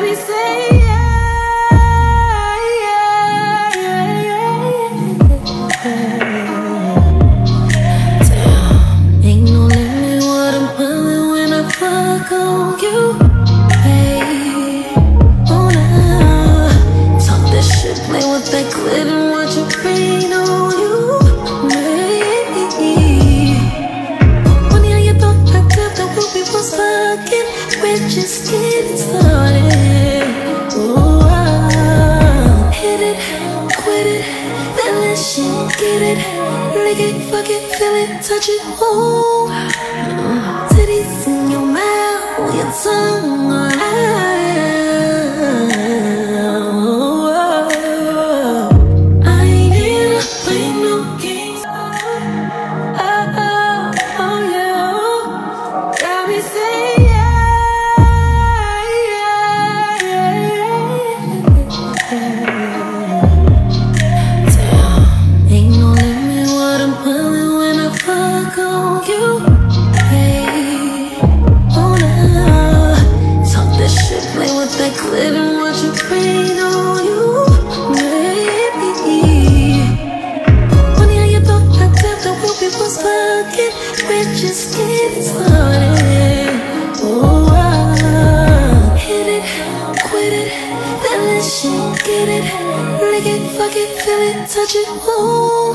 We say yeah, yeah, yeah, yeah. Damn, ain't no limit what I'm when I fuck on you, babe. Talk shit, play with that watch on you. Just kidding. Shit get it. Lick it, fuck it, feel it, touch it, oh. Titties in your mouth, your tongue with that glitter, watch it on you. Maybe. Funny how you thought I tapped the was fucking. We're just getting started. Oh, I hit it, quit it, then let shit get it. Lick it, fuck it, feel it, touch it. Oh,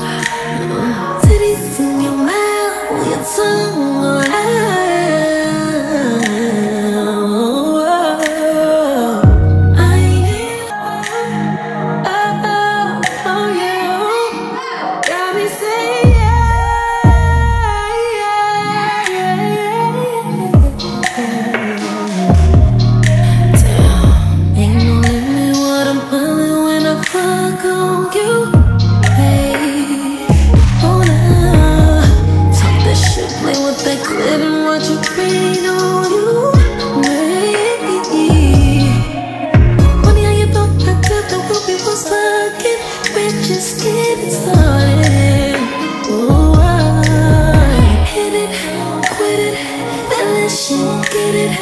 shit get it.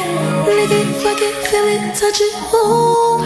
Lick it, fuck it, feel it, touch it. Oh,